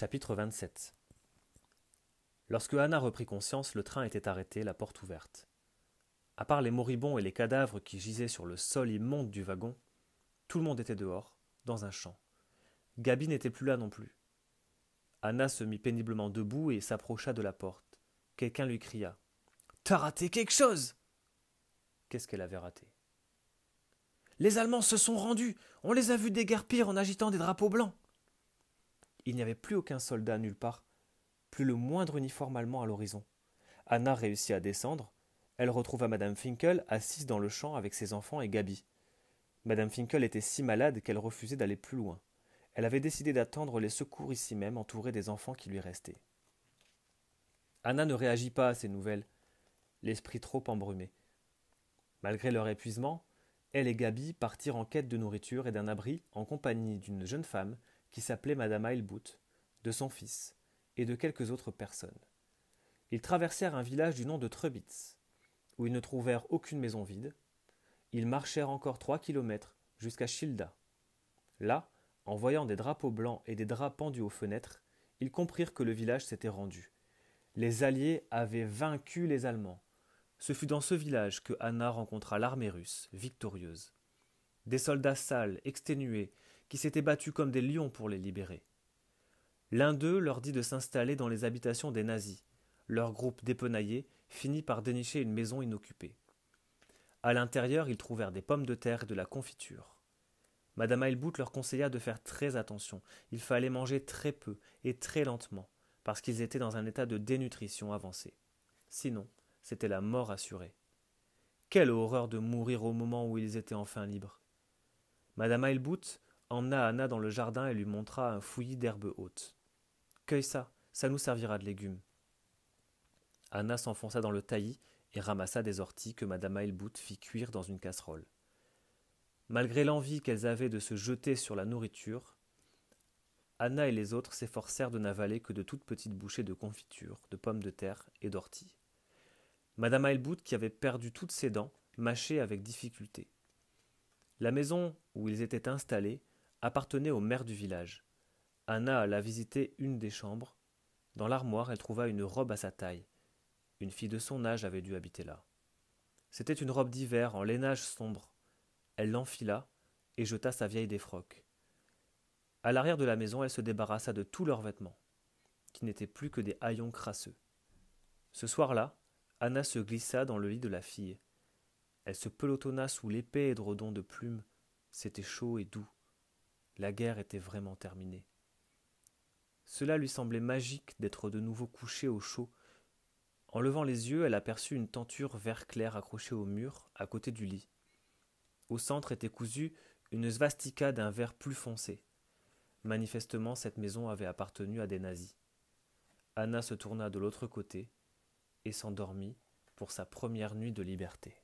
Chapitre 27 Lorsque Anna reprit conscience, le train était arrêté, la porte ouverte. À part les moribonds et les cadavres qui gisaient sur le sol immonde du wagon, tout le monde était dehors, dans un champ. Gabi n'était plus là non plus. Anna se mit péniblement debout et s'approcha de la porte. Quelqu'un lui cria T'as raté quelque chose Qu'est-ce qu'elle avait raté? Les Allemands se sont rendus On les a vus déguerpir en agitant des drapeaux blancs Il n'y avait plus aucun soldat nulle part, plus le moindre uniforme allemand à l'horizon. Anna réussit à descendre. Elle retrouva Madame Finkel assise dans le champ avec ses enfants et Gabi. Madame Finkel était si malade qu'elle refusait d'aller plus loin. Elle avait décidé d'attendre les secours ici même, entourée des enfants qui lui restaient. Anna ne réagit pas à ces nouvelles, l'esprit trop embrumé. Malgré leur épuisement, elle et Gabi partirent en quête de nourriture et d'un abri en compagnie d'une jeune femme qui s'appelait Madame Heilbout, de son fils et de quelques autres personnes. Ils traversèrent un village du nom de Trebitz, où ils ne trouvèrent aucune maison vide. Ils marchèrent encore trois kilomètres jusqu'à Schilda. Là, en voyant des drapeaux blancs et des draps pendus aux fenêtres, ils comprirent que le village s'était rendu. Les Alliés avaient vaincu les Allemands. Ce fut dans ce village que Anna rencontra l'armée russe, victorieuse. Des soldats sales, exténués, qui s'étaient battus comme des lions pour les libérer. L'un d'eux leur dit de s'installer dans les habitations des nazis. Leur groupe dépenaillé finit par dénicher une maison inoccupée. À l'intérieur, ils trouvèrent des pommes de terre et de la confiture. Madame Heilbout leur conseilla de faire très attention. Il fallait manger très peu et très lentement, parce qu'ils étaient dans un état de dénutrition avancé. Sinon, c'était la mort assurée. Quelle horreur de mourir au moment où ils étaient enfin libres. Madame Heilbout emmena Anna dans le jardin et lui montra un fouillis d'herbes hautes. Cueille ça, ça nous servira de légumes. Anna s'enfonça dans le taillis et ramassa des orties que Madame Heilbout fit cuire dans une casserole. Malgré l'envie qu'elles avaient de se jeter sur la nourriture, Anna et les autres s'efforcèrent de n'avaler que de toutes petites bouchées de confiture, de pommes de terre et d'orties. Madame Heilbout, qui avait perdu toutes ses dents, mâchait avec difficulté. La maison où ils étaient installés appartenait au maire du village. Anna alla visiter une des chambres. Dans l'armoire, elle trouva une robe à sa taille. Une fille de son âge avait dû habiter là. C'était une robe d'hiver en lainage sombre, elle l'enfila et jeta sa vieille défroque. À l'arrière de la maison, elle se débarrassa de tous leurs vêtements, qui n'étaient plus que des haillons crasseux. Ce soir-là, Anna se glissa dans le lit de la fille. Elle se pelotonna sous l'épais édredon de plumes. C'était chaud et doux. La guerre était vraiment terminée. Cela lui semblait magique d'être de nouveau couchée au chaud. En levant les yeux, elle aperçut une tenture vert clair accrochée au mur, à côté du lit. Au centre était cousue une svastika d'un vert plus foncé. Manifestement, cette maison avait appartenu à des nazis. Anna se tourna de l'autre côté et s'endormit pour sa première nuit de liberté.